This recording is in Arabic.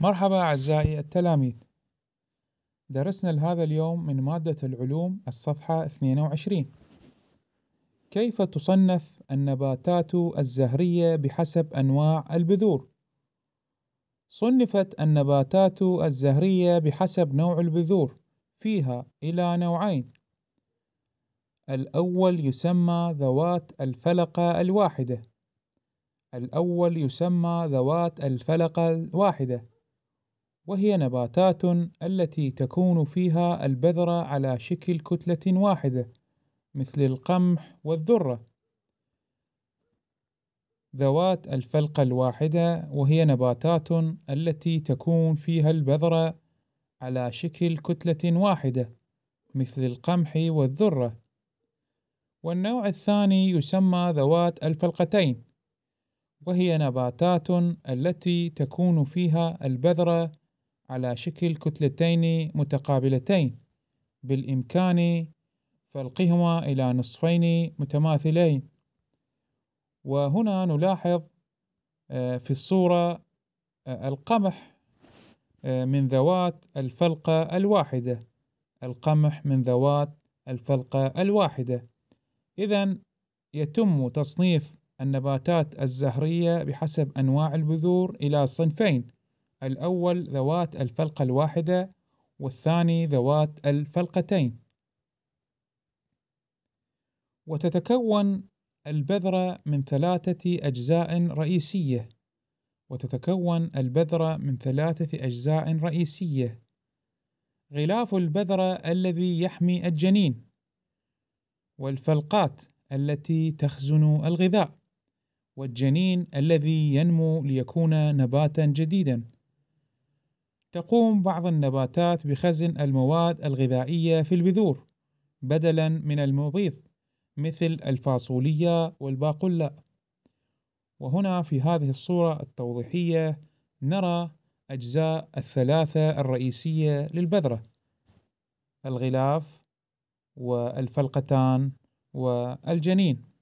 مرحبا أعزائي التلاميذ. درسنا لهذا اليوم من مادة العلوم الصفحة 22 كيف تصنف النباتات الزهرية بحسب أنواع البذور؟ صنفت النباتات الزهرية بحسب نوع البذور فيها إلى نوعين. الأول يسمى ذوات الفلقة الواحدة. الأول يسمى ذوات الفلقة الواحدة. وهي نباتات التي تكون فيها البذرة على شكل كتلة واحدة مثل القمح والذرة. ذوات الفلقة الواحدة وهي نباتات التي تكون فيها البذرة على شكل كتلة واحدة مثل القمح والذرة. والنوع الثاني يسمى ذوات الفلقتين وهي نباتات التي تكون فيها البذرة على شكل كتلتين متقابلتين. بالإمكان فلقهما إلى نصفين متماثلين. وهنا نلاحظ آه، في الصورة آه، القمح آه، من ذوات الفلقة الواحدة. القمح من ذوات الفلقة الواحدة. إذا يتم تصنيف النباتات الزهرية بحسب أنواع البذور إلى صنفين. الأول ذوات الفلقة الواحدة والثاني ذوات الفلقتين. وتتكون البذرة من ثلاثة أجزاء رئيسية. وتتكون البذرة من ثلاثة أجزاء رئيسية. غلاف البذرة الذي يحمي الجنين. والفلقات التي تخزن الغذاء. والجنين الذي ينمو ليكون نباتا جديدا. تقوم بعض النباتات بخزن المواد الغذائية في البذور بدلا من المبيض مثل الفاصوليا والباقولا. وهنا في هذه الصورة التوضيحية نرى أجزاء الثلاثة الرئيسية للبذرة الغلاف والفلقتان والجنين.